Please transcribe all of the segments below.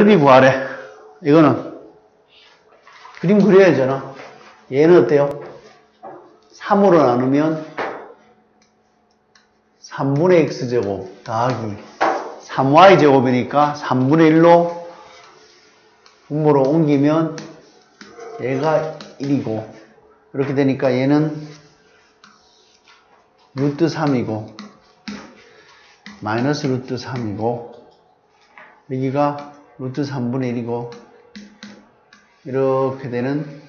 넓이 구하래. 이거는 그림 그려야 잖아 얘는 어때요? 3으로 나누면 3분의 x제곱 더하기 3y제곱이니까 3분의 1로 분모로 옮기면 얘가 1이고 이렇게 되니까 얘는 루트 3이고 마이너스 루트 3이고 여기가 루트 3분의 1이고 이렇게 되는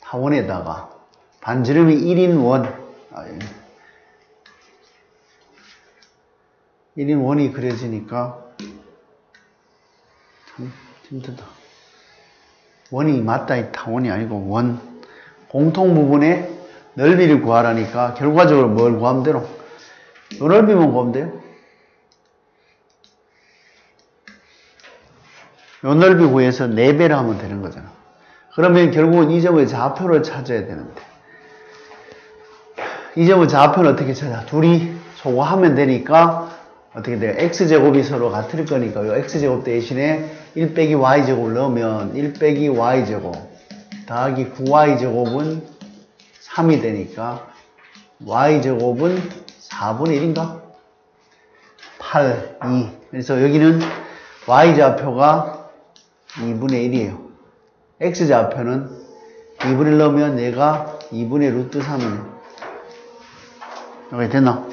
타원에다가 반지름이 1인 원 아, 1인 예. 원이 그려지니까 참 힘들다. 원이 맞다 이 타원이 아니고 원 공통 부분의 넓이를 구하라니까 결과적으로 뭘 구하면 되노? 요 넓이만 구하면 돼요. 요 넓이 구해서 4배를 하면 되는 거잖아. 그러면 결국은 이 점의 좌표를 찾아야 되는데 이 점의 좌표는 어떻게 찾아? 둘이 소거하면 되니까 어떻게 돼요? x제곱이 서로 같을 거니까 요 x제곱 대신에 1 빼기 y제곱을 넣으면 1 빼기 y제곱 더하기 9y제곱은 3이 되니까 y제곱은 4분의 1인가? 8, 2 그래서 여기는 y좌표가 2분의 1이에요 x좌표는 2분의 1 넣으면 얘가 2분의 루트 3이네 여기 됐나?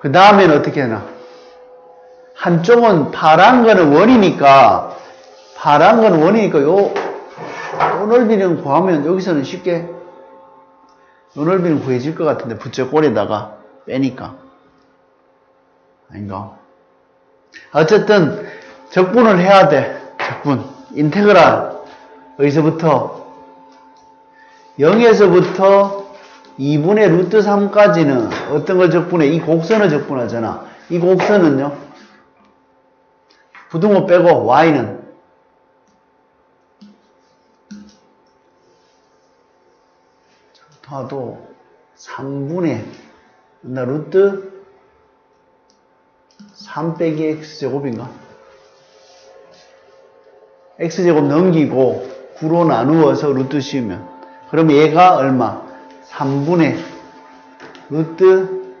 그 다음에는 어떻게 되나? 한쪽은 파란 거는 원이니까 파란 거는 원이니까 요, 요 넓이는 구하면 여기서는 쉽게 요 넓이는 구해질 것 같은데 부채 꼴에다가 빼니까 아닌가? 어쨌든 적분을 해야 돼 적분 인테그랄 여기서부터 0에서부터 2분의 루트 3까지는 어떤 걸 적분해? 이 곡선을 적분하잖아. 이 곡선은요. 부등호 빼고 y는 더도 3분의 나 루트 3 빼기 x제곱인가? X제곱 넘기고 9로 나누어서 루트 씌우면 그럼 얘가 얼마? 3분의 루트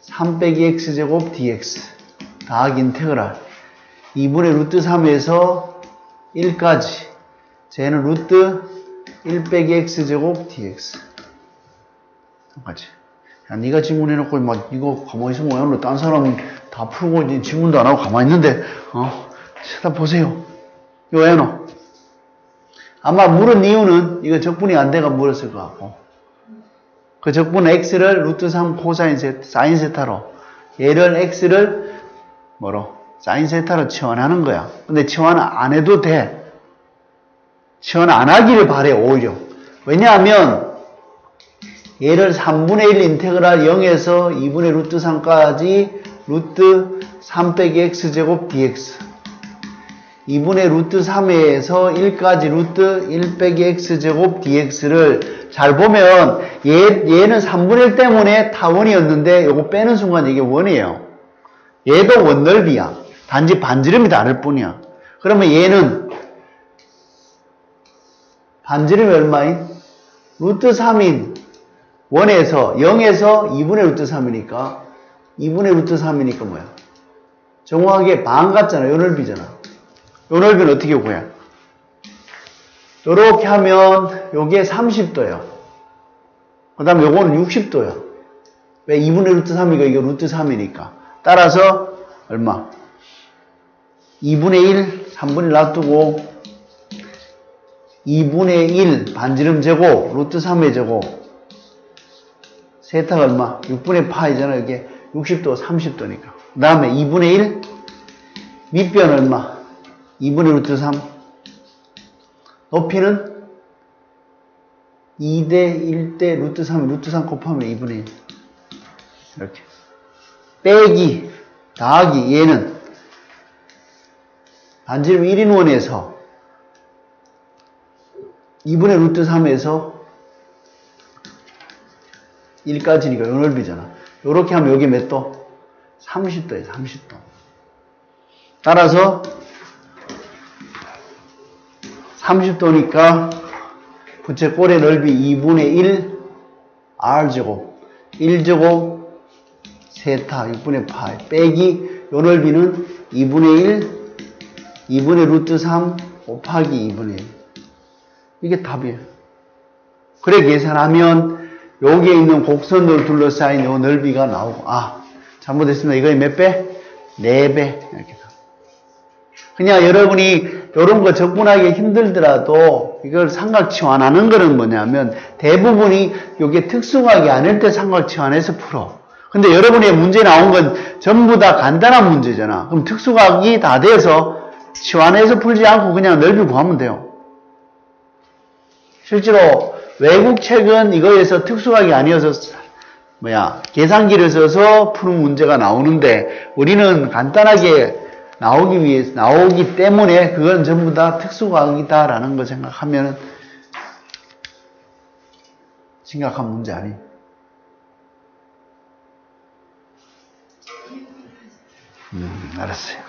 3 빼기 x제곱 dx. 더하기 인테그랄 2분의 루트 3에서 1까지. 쟤는 루트 1 빼기 x제곱 dx. 까지 야 니가 질문해놓고 막 이거 가만히 있으면 뭐야? 딴 사람은 다 풀고 질문도 안 하고 가만히 있는데 어? 쳐다보세요 해노 아마 물은 이유는 이거 적분이 안 돼가 물었을 것 같고 그 적분 x를 루트 3 코사인 세, 사인 세타로 얘를 x를 뭐로 사인 세타로 치환하는 거야. 근데 치환 안 해도 돼. 치환 안 하기를 바래 오히려. 왜냐하면 얘를 3분의 1 integral 0에서 2분의 루트 3까지 루트 3 빼기 x제곱 dx 2분의 루트 3에서 1까지 루트 1 빼기 x제곱 dx를 잘 보면 얘, 얘는 3분의 1 때문에 타원이었는데 요거 빼는 순간 이게 원이에요. 얘도 원넓이야. 단지 반지름이 다를 뿐이야. 그러면 얘는 반지름이 얼마인? 루트 3인 1에서 0에서 2분의 루트 3이니까 2분의 루트 3이니까 뭐야? 정확하게 반 같잖아. 요 넓이잖아. 요 넓이는 어떻게 구해? 요렇게 하면 요게 30도예요. 그 다음에 요거는 60도야. 왜 2분의 루트 3이고 이게 루트 3이니까. 따라서 얼마? 2분의 1, 3분의 1 놔두고 2분의 1 반지름 제곱, 루트 3의 제곱 세타가 얼마? 6분의 파이잖아 이게 60도, 30도니까 그 다음에 2분의 1 밑변 얼마? 2분의 루트 3 높이는 2대 1대 루트 3 루트 3 곱하면 2분의 1 이렇게 빼기 더하기 얘는 반지름 1인원에서 2분의 루트 3에서 1까지니까 요 넓이잖아. 요렇게 하면 여기 몇 도? 30도에 30도. 따라서 30도니까 부채꼴의 넓이 2분의 1 r제곱 1제곱 세타 6분의 파이 빼기 요 넓이는 2분의 1 2분의 루트 3 곱하기 2분의 1 이게 답이에요. 그래 계산하면 여기에 있는 곡선으로 둘러싸인 요 넓이가 나오고 아 잘못했습니다. 이거의 몇 배? 4배 이렇게 그냥 여러분이 이런 거 접근하기 힘들더라도 이걸 삼각치환하는 거는 뭐냐면 대부분이 이게 특수각이 아닐 때 삼각치환해서 풀어. 근데 여러분의 문제 나온 건 전부 다 간단한 문제잖아. 그럼 특수각이 다 돼서 치환해서 풀지 않고 그냥 넓이 구하면 돼요. 실제로 외국 책은 이거에서 특수각이 아니어서 뭐야 계산기를 써서 푸는 문제가 나오는데 우리는 간단하게 나오기 위해 나오기 때문에 그건 전부 다 특수과학이다라는 걸 생각하면 심각한 문제 아니? 음, 알았어요.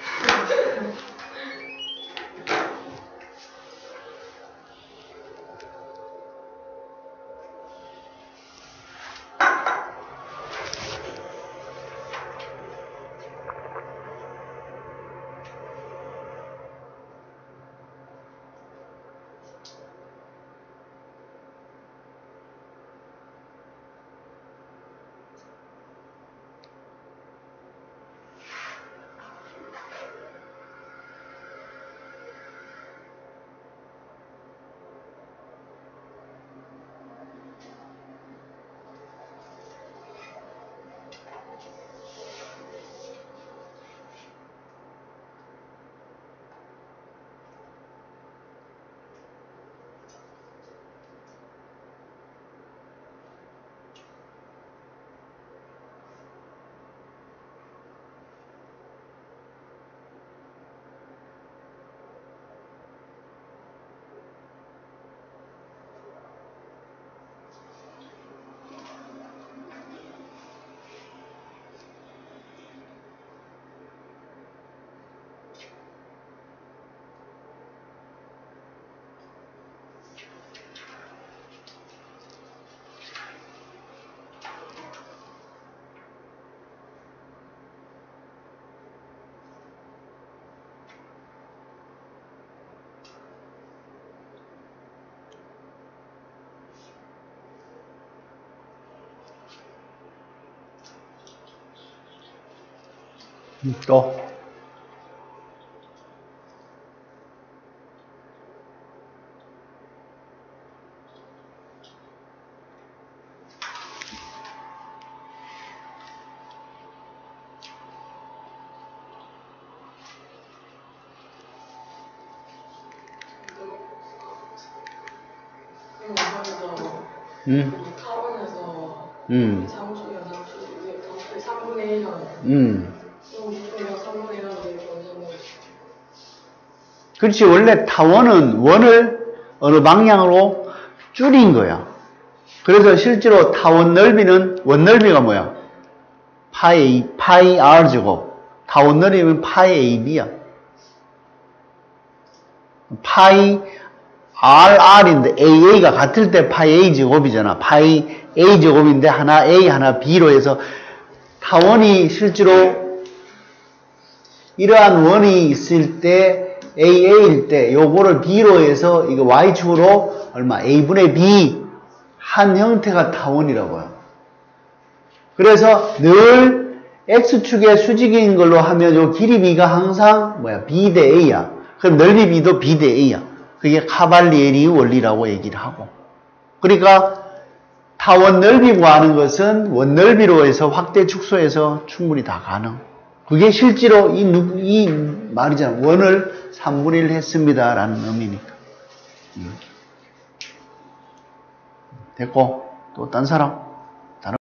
또 음, 타원에서 음, 사무실에 가서 3분의 1을 음. 그렇지. 원래 타원은 원을 어느 방향으로 줄인 거야. 그래서 실제로 타원 넓이는 원 넓이가 뭐야? 파이 파이 r 제곱. 타원 넓이는 파이 ab야. 파이 r r인데 a a가 같을 때 파이 a 제곱이잖아. 파이 a 제곱인데 하나 a 하나 b로 해서 타원이 실제로 이러한 원이 있을 때 AA일 때 요거를 B로 해서 이거 Y축으로 얼마 A분의 B 한 형태가 타원이라고요. 그래서 늘 X축의 수직인 걸로 하면 요 길이 B가 항상 뭐야 B 대 A야. 그럼 넓이 B도 B 대 A야. 그게 카발리에리 원리라고 얘기를 하고. 그러니까 타원 넓이 구하는 것은 원 넓이로 해서 확대 축소해서 충분히 다 가능. 그게 실제로 이, 누- 이 말이잖아. 원을 3분의 1 했습니다. 라는 의미니까. 음. 됐고, 또 딴 사람?